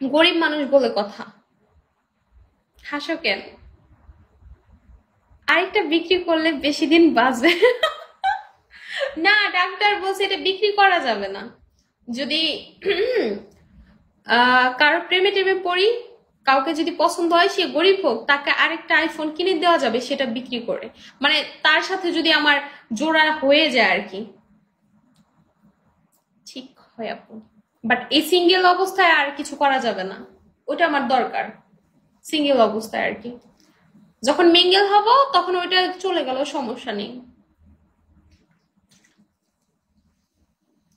গরিব মানুষ বলে কথা। হাসো কেন? আরেকটা বিক্রি করলে বেশি দিন বাঁচবে। না, ডাক্তার বলছে এটা বিক্রি করা যাবে না। যদি কারও প্রেমে টেমে পড়ি, কাউকে যদি পছন্দ হয়, সে গরিব হোক, তাকে আরেকটা আইফোন কিনে দেওয়া যাবে সেটা বিক্রি করে। মানে তার সাথে যদি আমার জোড়া হয়ে যায় আর কি। ঠিক হয় আপু। বাট এই সিঙ্গেল অবস্থায় আর কিছু করা যাবে না। ওটা আমার দরকার। সিঙ্গেল অবস্থায় আর কি। যখন মিঙ্গেল হব, তখন ওইটা চলে গেল, সমস্যা নেই।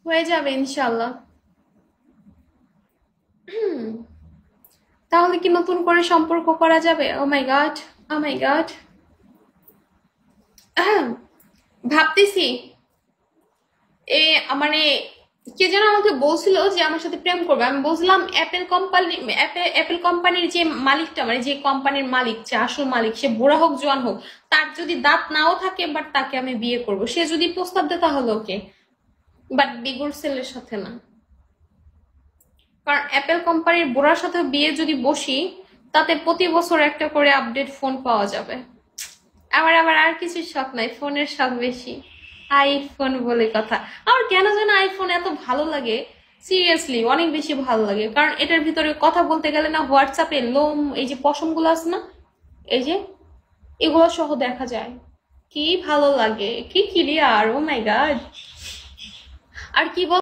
হয়ে যাবে ইনশাল্লাহ তাহলে কি নতুন করে সম্পর্ক করা যাবে? ও মাই গড ও মাই গড ভাবতেছি। এ মানে কে যেন আমাকে বলছিল যে আমার সাথে প্রেম করবে। আমি বলছিলাম অ্যাপেল কোম্পানি অ্যাপেল কোম্পানির যে মালিকটা মানে যে কোম্পানির মালিক, যে আসল মালিক, সে বুড়া হোক, জোয়ান হোক, তার যদি দাঁত নাও থাকে বাট তাকে আমি বিয়ে করব। সে যদি প্রস্তাব দেয়, তাহলে ওকে। বাট বিগুর সেলের সাথে না। কারণ অ্যাপেল কোম্পানির বুড়ার সাথে বিয়ে যদি বসি, তাতে প্রতি বছর একটা করে আপডেট ফোন পাওয়া যাবে। আমার আবার আর কিছু শখ নাই ফোনের শখ বেশি। আইফোন বলে কথা। আমার কেন যেন আইফোন এত ভালো লাগে? সিরিয়াসলি অনেক বেশি ভালো লাগে। কারণ এটার ভিতরে কথা বলতে গেলে না হোয়াটসঅ্যাপে লোম, এই যে পশমগুলো আছে না, এই যে, এগুলো সহ দেখা যায়। কি ভালো লাগে, কি ক্লিয়ার ও মাই গাড আর কি বল